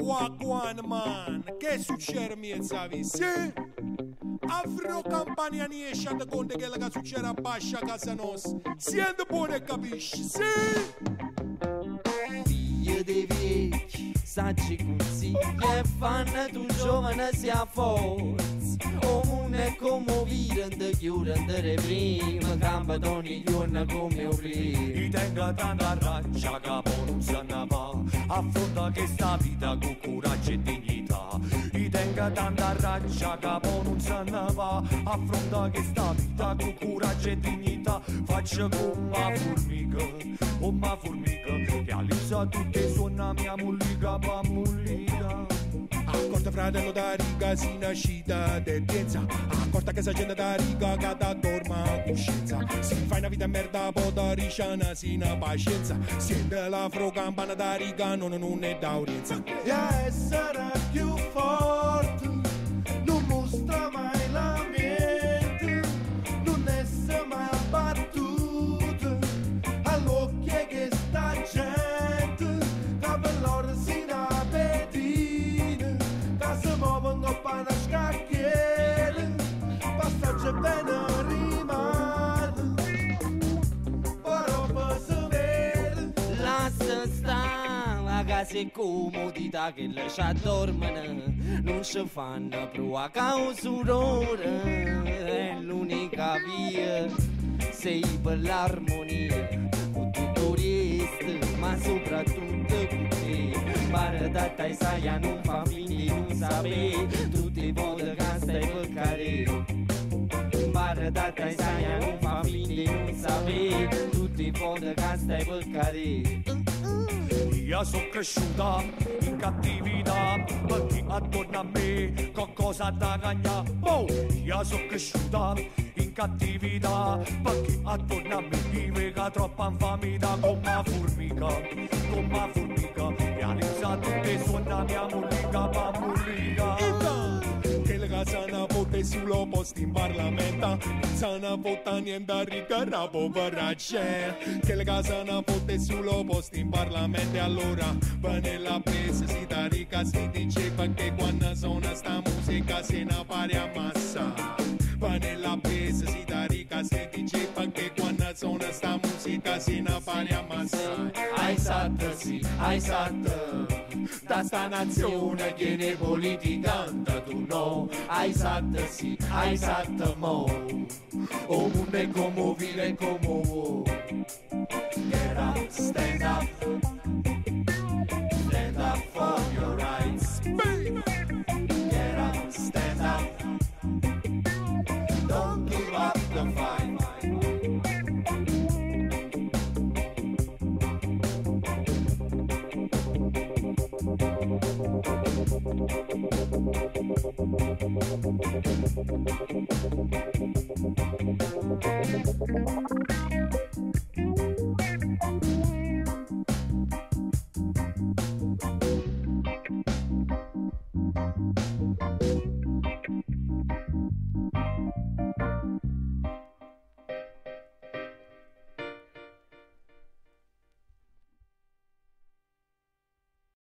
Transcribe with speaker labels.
Speaker 1: Wagwan man, che succede miezza vi? Sì? Avrò campagna niescia da conto che la succede a Pascia casa nostra. Siete buoni e capisci? Sì?
Speaker 2: Figlie dei vecchi, saggi consigli e fanno tu giovane sia forza. Omune come virende, chiudende prima, campa ogni giorno come un prima.
Speaker 3: I tenga tanta rancia capo I tenga tanta rancia capo non si annava Affronta questa vita con coraggio e dignità. Faccia come una formica, come una formica. Realizza tutte suona mia mullica pa mullica
Speaker 1: Accorta fratello da riga si nascita de pienza Accorta che sa gente da riga che da dorma coscienza. Si fa una vita merda po da risciana sina pazienza. Siente la campana da riga non, non è da udienza.
Speaker 4: E a sta
Speaker 2: la casa è comodità che lascia dormire Non si fanno più a causa d'ora È l'unica via Sei per l'armonia Con tutto il resto Ma soprattutto con te Pare da te sai a non fa figli non sapere Tutte le volte che stai per cadere Pare da te sai a non fa figli non sapere Tutte le volte che stai per cadere
Speaker 3: Io sono cresciuta in cattività perché attorno a me qualcosa da cagnare. Oh, io sono cresciuta in cattività perché attorno a me vive troppa infamità come una formica,
Speaker 1: na vote sullo posto in Parlamento Sana vota niente riga la povera c'è Che la casa na vote sullo posto in Parlamento Allora va nella presa si da rica si dice Perché quando suona sta musica si ne pare a massa Va nella presa si da rica si dice Perché quando suona sta musica si ne pare a massa
Speaker 2: Ai sat sì, ai sat Da sta nazione che ne know Eyes at the a eyes at O mundo é como ouvir, é como o
Speaker 5: Thank you.